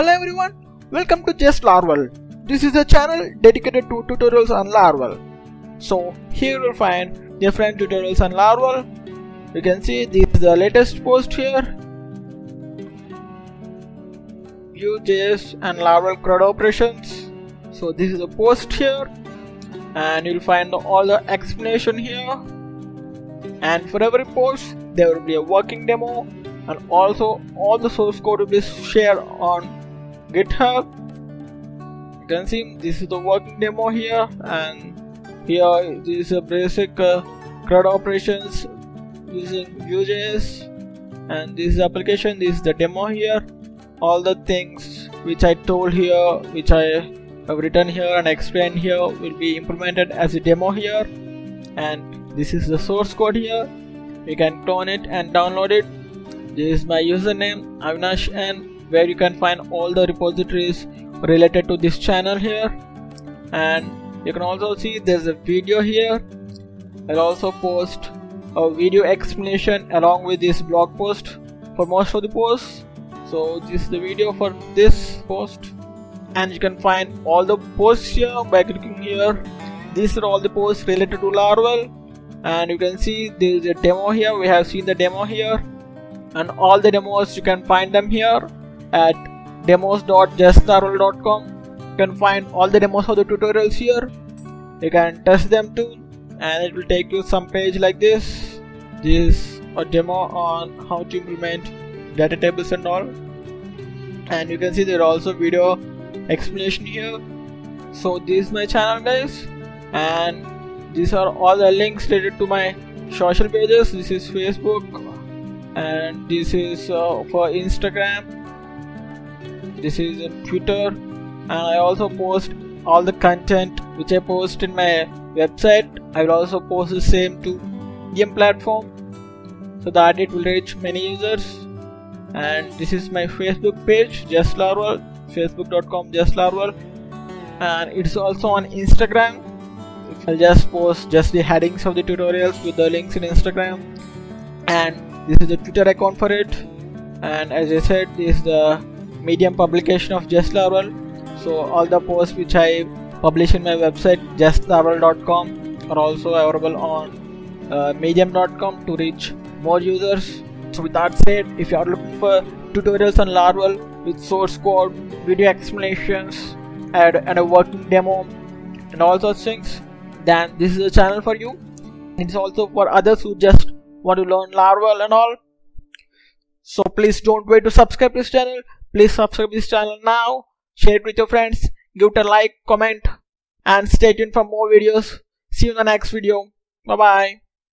Hello everyone, welcome to Just Laravel. This is a channel dedicated to tutorials on Laravel. So here you'll find different tutorials on Laravel. You can see this is the latest post here. Vue.js and Laravel CRUD operations. So this is a post here and you'll find all the explanation here. And for every post there will be a working demo and also all the source code will be shared on github you can see this is the working demo here and here this is a basic uh, CRUD operations using Vue.js and this is application this is the demo here. All the things which I told here which I have written here and explained here will be implemented as a demo here. And this is the source code here. You can clone it and download it. This is my username Avinash N where you can find all the repositories related to this channel here. And you can also see there's a video here. I'll also post a video explanation along with this blog post for most of the posts. So this is the video for this post. And you can find all the posts here by clicking here. These are all the posts related to Laravel. And you can see there is a demo here. We have seen the demo here. And all the demos you can find them here at demos.justlaravel.com you can find all the demos of the tutorials here. You can test them too and it will take you some page like this. This is a demo on how to implement data tables and all. And you can see there are also video explanation here. So this is my channel guys. And these are all the links related to my social pages. This is facebook and this is uh, for instagram this is in twitter and i also post all the content which i post in my website. I will also post the same to medium platform so that it will reach many users. And this is my facebook page just laravel facebook.com just laravel and it's also on instagram. I'll just post just the headings of the tutorials with the links in instagram. And this is the twitter account for it. And as i said this is the medium publication of just laravel so all the posts which i publish in my website justlaravel.com are also available on uh, medium.com to reach more users. So with that said if you are looking for tutorials on laravel with source code video explanations and, and a working demo and all such things then this is a channel for you. It's also for others who just want to learn laravel and all. So please don't wait to subscribe to this channel Please subscribe this channel now, share it with your friends, give it a like, comment and stay tuned for more videos. See you in the next video. Bye bye.